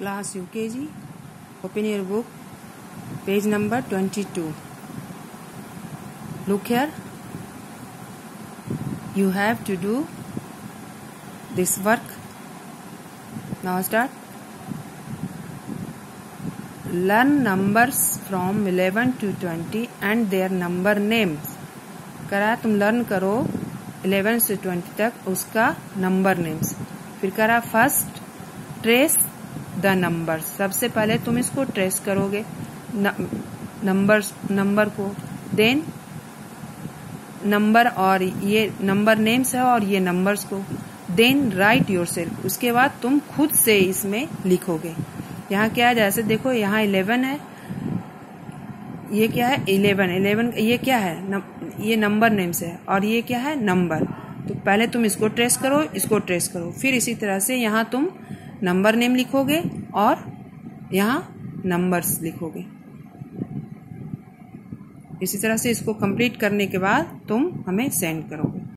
class UKG open your book page number 22 look here you have to do this work now start learn numbers from 11 to 20 and their number names करा तुम learn करो 11 से 20 तक उसका number names फिर करा first trace the number. सबसे पहले तुम इसको ट्रेस करोगे नंबर नंबर को। देन नंबर और ये नंबर नेम्स है और ये नंबर्स को। देन राइट योर सेल्फ उसके बाद तुम खुद से इसमें लिखोगे। यहाँ क्या है जैसे देखो यहाँ इलेवन है। ये क्या है इलेवन। इलेवन ये क्या है न, ये नंबर नेम्स है और ये क्या है नंबर। तो पहले तुम इसको ट्रेस करो इसको ट्रेस करो। फिर इसी तरह से यहाँ तुम नंबर नेम लिखोगे और यहाँ नंबर्स लिखोगे। इसी तरह से इसको कंप्लीट करने के बाद तुम हमें सेंड करोगे।